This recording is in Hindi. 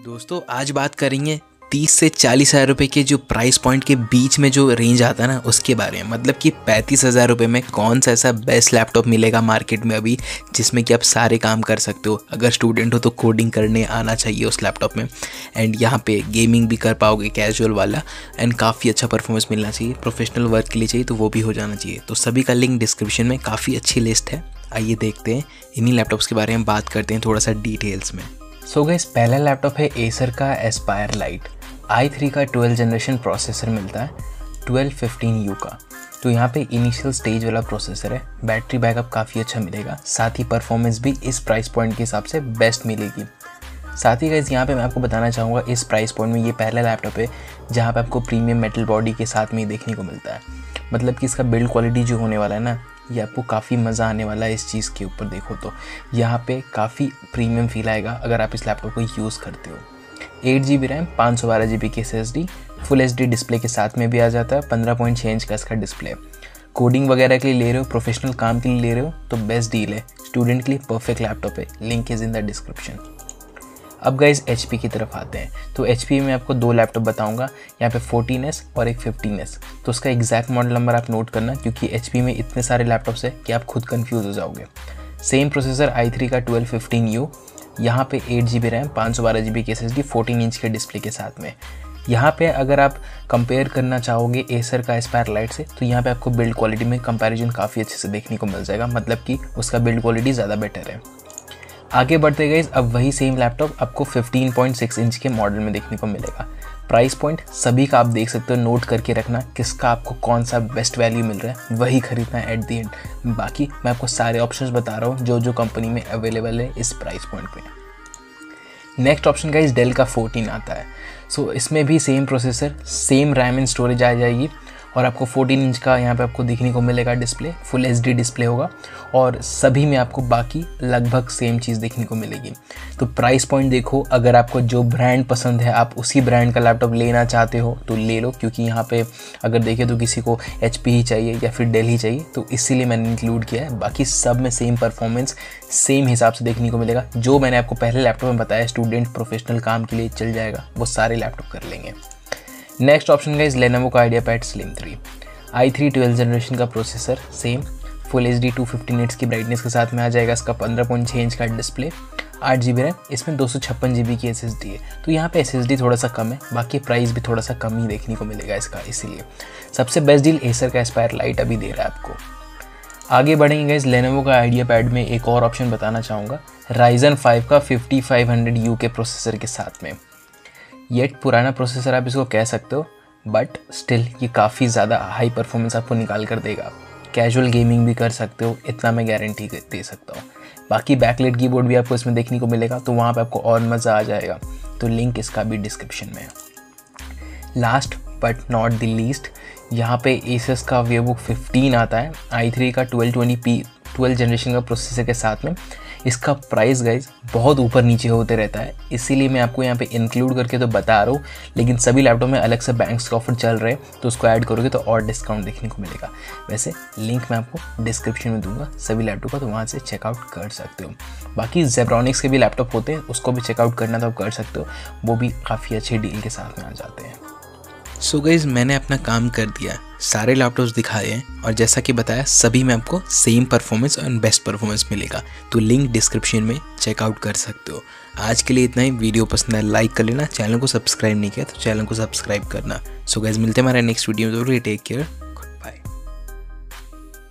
दोस्तों, आज बात करेंगे तीस से चालीस हज़ार रुपये के जो प्राइस पॉइंट के बीच में जो रेंज आता है ना, उसके बारे में। मतलब कि पैंतीस हज़ार रुपये में कौन सा ऐसा बेस्ट लैपटॉप मिलेगा मार्केट में अभी, जिसमें कि आप सारे काम कर सकते हो। अगर स्टूडेंट हो तो कोडिंग करने आना चाहिए उस लैपटॉप में। एंड यहाँ पे गेमिंग भी कर पाओगे कैजुअल वाला। एंड काफ़ी अच्छा परफॉर्मेंस मिलना चाहिए। प्रोफेशनल वर्क के लिए चाहिए तो वो भी हो जाना चाहिए। तो सभी का लिंक डिस्क्रिप्शन में काफ़ी अच्छी लिस्ट है। आइए देखते हैं। इन्हीं लैपटॉप्स के बारे में बात करते हैं थोड़ा सा डिटेल्स में। सो गैस पहला लैपटॉप है एसर का एस्पायर लाइट आई थ्री का ट्वेल्व जनरेशन प्रोसेसर मिलता है ट्वेल्व फिफ्टीन यू का. तो यहाँ पे इनिशियल स्टेज वाला प्रोसेसर है. बैटरी बैकअप काफ़ी अच्छा मिलेगा. साथ ही परफॉर्मेंस भी इस प्राइस पॉइंट के हिसाब से बेस्ट मिलेगी. साथ ही गैस यहाँ पे मैं आपको बताना चाहूँगा, इस प्राइस पॉइंट में ये पहला लैपटॉप है, जहाँ पे आपको प्रीमियम मेटल बॉडी के साथ में देखने को मिलता है. मतलब कि इसका बिल्ड क्वालिटी जो होने वाला है ना, ये आपको काफ़ी मज़ा आने वाला है इस चीज़ के ऊपर देखो तो। यहाँ पे काफ़ी प्रीमियम फील आएगा अगर आप इस लैपटॉप को यूज़ करते हो। एट जी बी रैम पाँच सौ बारह जी बी की S S D full H D display के साथ में भी आ जाता है, पंद्रह पॉइंट छः इंच का इसका डिस्प्ले कोडिंग वगैरह के लिए ले रहे हो प्रोफेशनल काम के लिए ले रहे हो तो बेस्ट डील है। स्टूडेंट के लिए परफेक्ट लैपटॉप है link is in the description अब गाइज़ एच की तरफ़ आते हैं। तो एचपी में आपको दो लैपटॉप बताऊँगा। यहाँ पे फोर्टीन और एक फिफ्टीन तो उसका एग्जैक्ट मॉडल नंबर आप नोट करना, क्योंकि एचपी में इतने सारे लैपटॉप्स हैं कि आप खुद कन्फ्यूज़ हो जाओगे। सेम प्रोसेसर आई थ्री का ट्वेल्व फिफ्टीन यू यहाँ पे एट जी बी रैम पाँच सौ बारह जी बी की S S D fourteen inch के डिस्प्ले के साथ में। यहाँ पे अगर आप कंपेयर करना चाहोगे एसर का एस्पायर लाइट से तो यहाँ पे आपको बिल्ड क्वालिटी में कंपैरिजन काफ़ी अच्छे से देखने को मिल जाएगा। मतलब कि उसका बिल्ड क्वालिटी ज़्यादा बेटर है। आगे बढ़ते गए अब वही सेम लैपटॉप आपको 15.6 इंच के मॉडल में देखने को मिलेगा। प्राइस पॉइंट सभी का आप देख सकते हो नोट करके रखना किसका आपको कौन सा बेस्ट वैल्यू मिल रहा है वही खरीदना है एट दी एंड बाकी मैं आपको सारे ऑप्शंस बता रहा हूँ जो जो कंपनी में अवेलेबल है इस प्राइस पॉइंट पे। नेक्स्ट ऑप्शन का इस डेल का 14 आता है। सो so, इसमें भी same processor same RAM and storage आ जाएगी। और आपको 14 इंच का यहाँ पे आपको देखने को मिलेगा डिस्प्ले फुल एच डिस्प्ले होगा और सभी में आपको बाकी लगभग सेम चीज़ देखने को मिलेगी। तो प्राइस पॉइंट देखो, अगर आपको जो ब्रांड पसंद है, आप उसी ब्रांड का लैपटॉप लेना चाहते हो तो ले लो, क्योंकि यहाँ पे अगर देखें तो किसी को एचपी ही चाहिए या फिर डेल ही चाहिए तो इसीलिए मैंने इंक्लूड किया है। बाकी सब में सेम परफॉर्मेंस सेम हिसाब से देखने को मिलेगा। जो मैंने आपको पहले लैपटॉप में बताया स्टूडेंट प्रोफेशनल काम के लिए चल जाएगा, वो सारे लैपटॉप कर लेंगे। नेक्स्ट ऑप्शन का इस लेनोवो का IdeaPad slim three i three twelve generation का processor same full H D two fifty nits की ब्राइटनेस के साथ में आ जाएगा इसका पंद्रह पॉइंट छः इंच का डिस्प्ले आठ जी बी रैम इसमें दो सौ छप्पन जी बी की एस एस डी है। तो यहाँ पे एस एस डी थोड़ा सा कम है, बाकी प्राइस भी थोड़ा सा कम ही देखने को मिलेगा इसका, इसीलिए। सबसे बेस्ट डील एसर का एस्पायर लाइट अभी दे रहा है आपको। आगे बढ़ेंगे इस लेनोवो का आइडिया पैड में एक और ऑप्शन बताना चाहूँगा राइजन फाइव का फिफ्टी फाइव हंड्रेड यू के प्रोसेसर के साथ में। येट पुराना प्रोसेसर आप इसको कह सकते हो बट स्टिल ये काफ़ी ज़्यादा हाई परफॉर्मेंस आपको निकाल कर देगा। कैजुअल गेमिंग भी कर सकते हो, इतना मैं गारंटी दे सकता हूँ। बाकी बैकलेट कीबोर्ड भी आपको इसमें देखने को मिलेगा तो वहाँ पर आपको और मज़ा आ जाएगा। तो लिंक इसका भी डिस्क्रिप्शन में है। Last but not the least यहाँ पे एसस का वीवो 15 आता है आई थ्री का 1220p पी ट्वेल्व जनरेशन का प्रोसेसर के साथ में। इसका प्राइस गाइज़ बहुत ऊपर नीचे होते रहता है। इसीलिए मैं आपको यहाँ पे इंक्लूड करके तो बता रहा हूँ, लेकिन सभी लैपटॉप में अलग से बैंक्स का ऑफ़र चल रहे हैं तो उसको ऐड करोगे तो और डिस्काउंट देखने को मिलेगा। वैसे लिंक मैं आपको डिस्क्रिप्शन में दूँगा, सभी लैपटॉप का तो वहाँ से चेकआउट कर सकते हो। बाकी जेब्रॉनिक्स के भी लैपटॉप होते हैं, उसको भी चेकआउट करना तो आप कर सकते हो, वो भी काफ़ी अच्छे डील के साथ में आ जाते हैं। सो so गईज़ मैंने अपना काम कर दिया, सारे लैपटॉप्स दिखाए हैं, और जैसा कि बताया, सभी में आपको सेम परफॉर्मेंस और बेस्ट परफॉर्मेंस मिलेगा। तो लिंक डिस्क्रिप्शन में चेकआउट कर सकते हो। आज के लिए इतना ही। वीडियो पसंद है लाइक कर लेना। चैनल को सब्सक्राइब नहीं किया तो चैनल को सब्सक्राइब करना। सो so गैस मिलते हैं हमारे नेक्स्ट वीडियो में। Take care